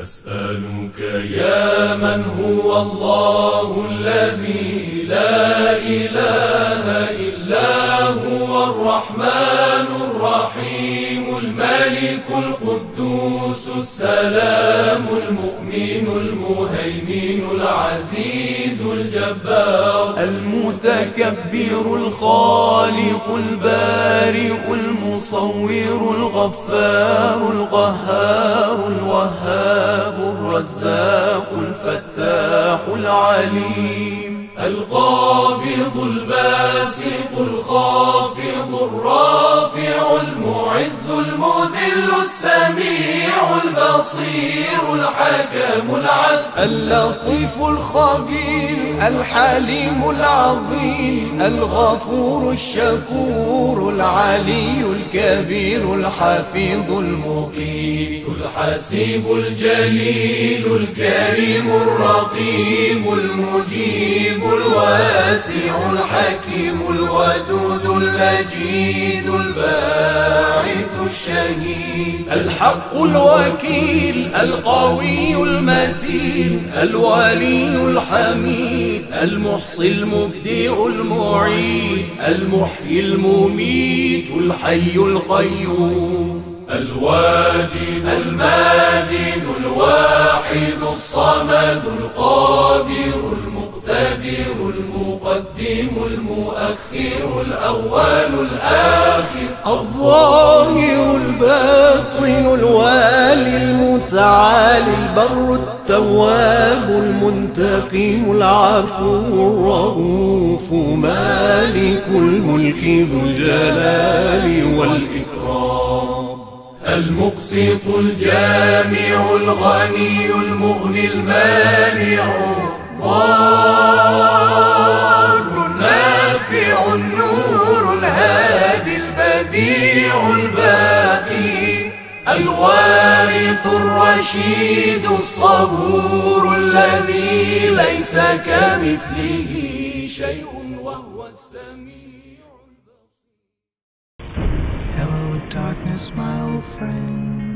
نسألك يا من هو الله الذي لا إله إلا هو الرحمن الرحيم الملك القدوس السلام المؤمن المهيمن العزيز الجبار. المتكبر الخالق البارئ المصور الغفار القهار الوهاب الرزاق الفتاح العليم القابض الباسط الخافض الرافع المعز المذل السميع البصير الحكم العدل. اللطيف الخبير الحليم العظيم الغفور الشكور العلي الكبير الحفيظ المقيت الحسيب الجليل الكريم الرقيب المجيب الواسع الحكيم الودود المجيد الباعث الشهيد. الحق الوكيل القوي المتين الولي الحميد المحصي المبدئ المعيد المحيي المميت الحي القيوم. الواجد الماجد الواحد الصمد القادر. المقدم المؤخر الأول الآخر الظاهر الباطن الوالي المتعالي البر التواب المنتقم العفو الرؤوف مالك الملك ذو الجلال والإكرام المقسط الجامع الغني المغني المانع الباقي الوارث الرشيد الصبور الذي ليس كمثله شيء وهو السميع Hello, darkness, my old friend.